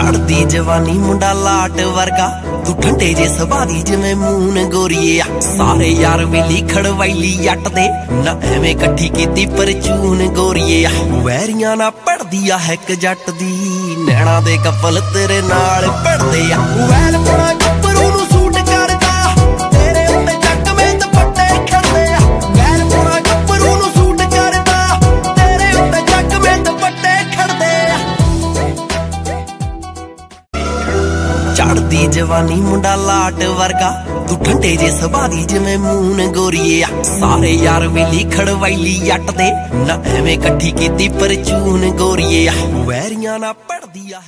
ਚੜਦੀ ਜਵਾਨੀ ਮੁੰਡਾ ਲਾਟ ਵਰਗਾ। ਤੂੰ ਠੰਡੇ ਜੇ ਸੁਭਾਅ ਜਿਵੇਂ ਮੂਨ ਗੋਰੀਏ। ਆ ਸਾਰੇ ਯਾਰ ਵੇਲੀ ਖੜਵੈਲੀ ਜੱਟ ਦੇ ਨਾ ਐਵੇਂ ਇਕੱਠੀ ਕੀਤੀ ਪਰਚੂਨ ਗੋਰੀਏ। ਆ ਵੈਰੀਆਂ ਨਾ ਪੜਦੀ ਆ ਇੱਕ ਜੱਟ ਦੀ। ਨੈਣਾ ਦੇ ਕਪਲ ਤੇਰੇ ਨਾਲ ਪੜਦੇ ਆ। ਵੈਲ ਪਣਾ ਚੜਦੀ ਜਵਾਨੀ ਮੁੰਡਾ ਲਾਟ ਵਰਗਾ। ਤੂੰ ਠੰਡੇ ਜੇ ਸੁਭਾਅ ਦੀ ਜਿਵੇਂ ਮੂਨ ਗੋਰੀਏ। ਆ ਸਾਰੇ ਯਾਰ ਵੇਲੀ ਖੜਵਾਈਲੀ ਜੱਟ ਦੇ ਨਾ ਐਵੇਂ ਇਕੱਠੀ ਕੀਤੀ ਪਰਚੂਨ ਗੋਰੀਏ। ਆ ਵੈਰੀਆਂ ਨਾ ਪੜਦੀ ਆ